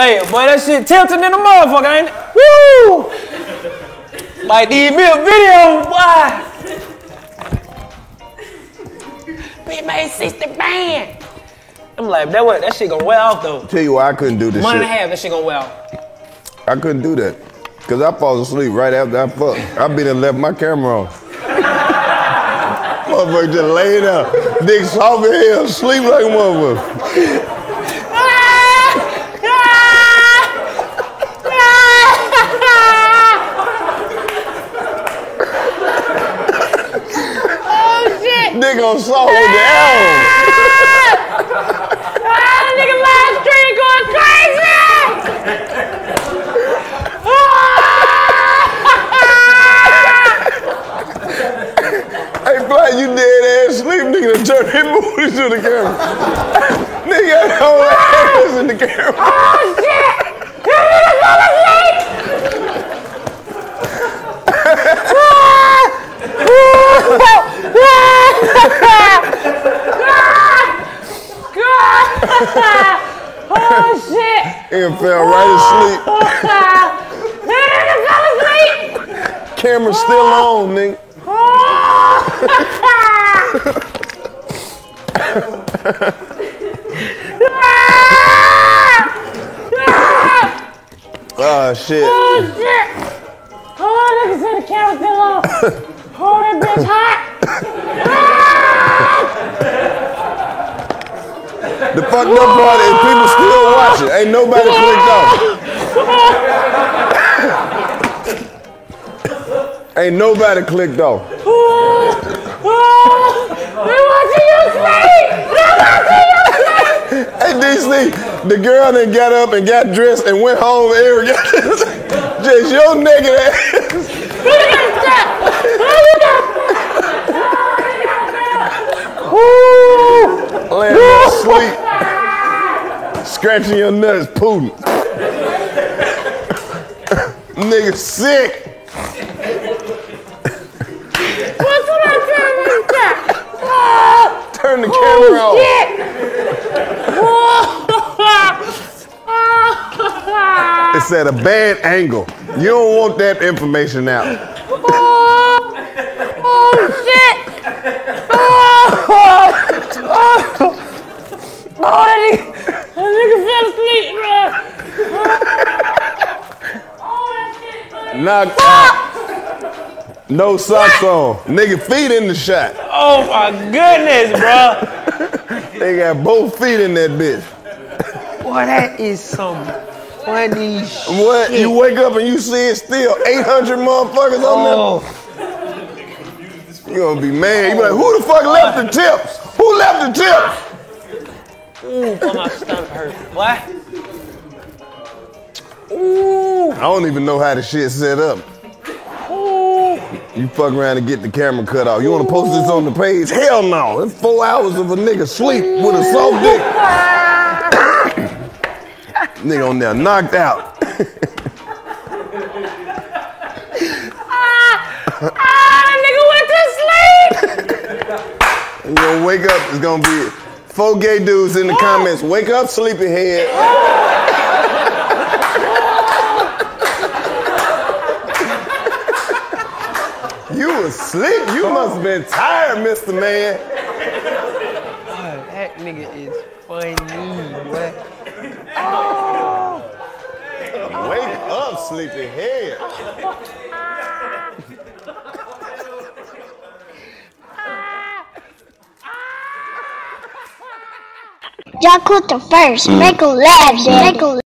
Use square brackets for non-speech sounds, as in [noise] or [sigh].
Hey, boy, that shit tilting in the motherfucker, ain't it? Woo! Might need me a video, boy. We made 60 band. I'm like, that what that shit gonna wear off though. Tell you why I couldn't do this Month and a half, that shit gonna wear off. I couldn't do that. Cause I fall asleep right after I fuck. I been and left my camera on. [laughs] motherfucker just laying out. Dick soft as hell, sleep like a motherfucker. On soft with the arrow. nigga live stream going crazy! Ah! Hey, Fly, you dead ass sleep, nigga. Done turn his booty to the camera. nigga, the whole ass in the camera. Oh shit! You nigga fell asleep! [laughs] oh shit! Nigga fell right asleep. Oh, you nigga fell asleep! Camera still oh. on, nigga. Oh ah, shit. Oh shit! Oh, nigga said the camera still on. Oh, that bitch hot. The fucked up part is people still watching. Ain't nobody clicked off. Ain't nobody clicked off. They watching you sleep. They watching you sleep. Hey DC, the girl that got up and got dressed and went home every [laughs] just your naked ass. Laying there asleep. Scratching your nuts, Putin. Nigga sick. What's what I tell you? Turn the camera on. It's at a bad angle. You don't want that information out. Oh, oh shit! Oh, oh, oh, that nigga, that nigga fell asleep, bro. Oh, that shit, funny. Knocked out. No socks on. Nigga feet in the shot. Oh my goodness, bro. [laughs] They got both feet in that bitch. Boy, that is some funny shit. What? You wake up and you see it still 800 motherfuckers on Oh, there? You're gonna be mad. You be like, who the fuck left the tips? Who left the tips? Ooh, boy, my stomach hurt. What? Ooh, I don't even know how the shit set up. ooh. You fuck around and get the camera cut off. You wanna post this on the page? Hell no. It's four hours of a nigga sleep with a soft dick. [coughs] nigga on there knocked out. [coughs] Ah, that nigga went to sleep. You gonna wake up, it's gonna be four gay dudes in the comments. Wake up, sleepyhead. you asleep? You must have been tired, Mr. Man. Boy, that nigga is funny, boy. Wake up, sleepyhead. Y'all the first. Make a laugh, Daddy. Make a